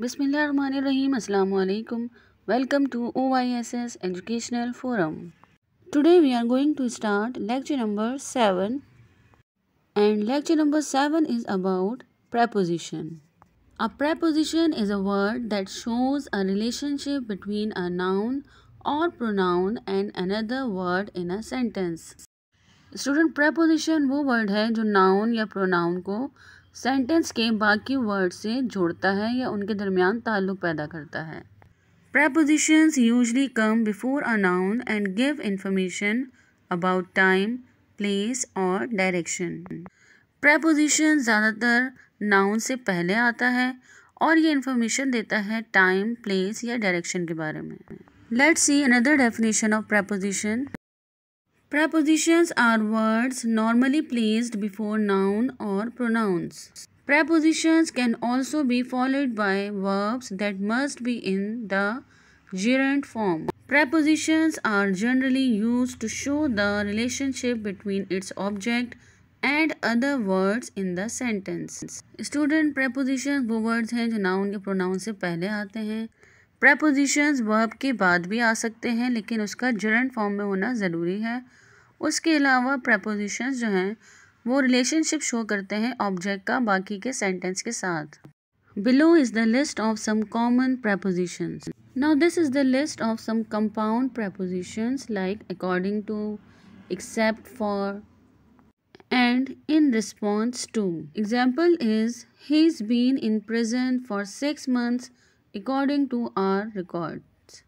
अस्सलाम वालेकुम welcome to o educational forum. Today we are going to start lecture number seven and lecture number seven is about preposition a preposition is a word that shows a relationship between a noun और pronoun and another word in a sentence student preposition वो word है जो noun या pronoun को sentence के बाकी word से जोड़ता है या उनके दरमियान ताल्लुक पैदा करता है। Prepositions usually come before a noun and give information about time place और डायरेक्शन प्रपोजिशन ज़्यादातर नाउन से पहले आता है और ये इंफॉर्मेशन देता है टाइम प्लेस या डायरेक्शन के बारे में। Let's see another definition of preposition Prepositions are words normally placed before noun or pronouns. Prepositions can also be followed by verbs that must be in the gerund form. Prepositions are generally used to show the relationship between its object and other words in the sentence. Student prepositions वो words हैं जो noun के pronoun से पहले आते हैं propositions verb के बाद भी आ सकते हैं, लेकिन उसका जरंट फॉर्म में होना ज़रूरी है। उसके अलावा प्रपोजिशंस जो हैं, वो रिलेशनशिप शो करते हैं ऑब्जेक्ट का बाकी के सेंटेंस के साथ। Below is the list of some common prepositions now this is the list of some compound prepositions like according to except for and in response to example is he is been in present for six months according to our records.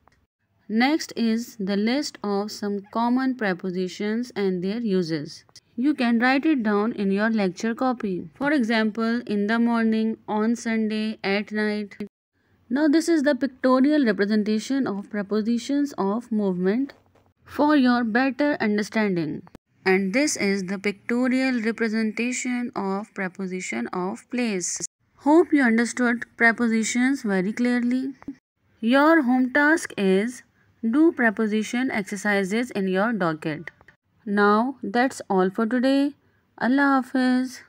Next is the list of some common prepositions and their uses. You can write it down in your lecture copy. For example, in the morning, on Sunday, at night. Now this is the pictorial representation of prepositions of movement for your better understanding. And this is the pictorial representation of preposition of place. Hope you understood prepositions very clearly. Your home task is do preposition exercises in your docket. Now that's all for today. Allah Hafiz.